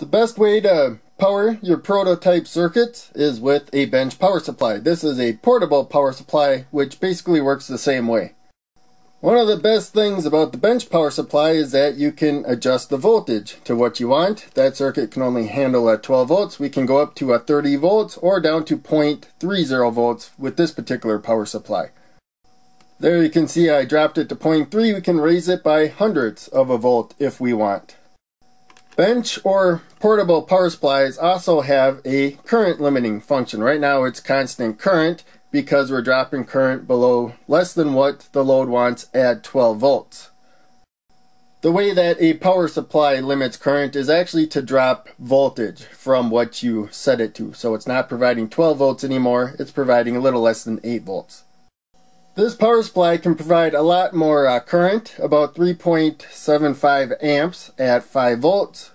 The best way to power your prototype circuits is with a bench power supply. This is a portable power supply which basically works the same way. One of the best things about the bench power supply is that you can adjust the voltage to what you want. That circuit can only handle at 12 volts. We can go up to a 30 volts or down to 0.30 volts with this particular power supply. There you can see I dropped it to 0.3. We can raise it by hundredths of a volt if we want. Bench or portable power supplies also have a current limiting function. Right now it's constant current because we're dropping current below less than what the load wants at 12 volts. The way that a power supply limits current is actually to drop voltage from what you set it to. So it's not providing 12 volts anymore, it's providing a little less than 8 volts. This power supply can provide a lot more uh, current, about 3.75 amps at 5 volts,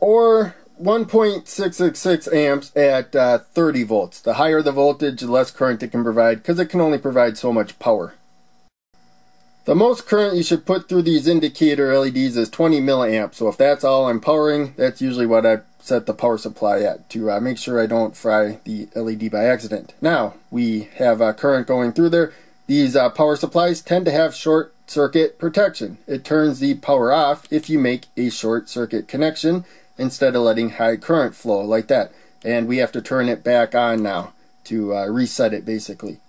or 1.666 amps at uh, 30 volts. The higher the voltage, the less current it can provide because it can only provide so much power. The most current you should put through these indicator LEDs is 20 milliamps. So if that's all I'm powering, that's usually what I set the power supply at to uh, make sure I don't fry the LED by accident. Now we have uh, current going through there. These uh, power supplies tend to have short circuit protection. It turns the power off if you make a short circuit connection instead of letting high current flow like that. And we have to turn it back on now to uh, reset it basically.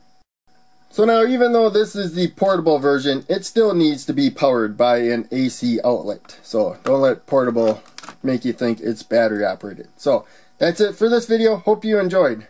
So now even though this is the portable version, it still needs to be powered by an AC outlet. So don't let portable make you think it's battery operated. So that's it for this video. Hope you enjoyed.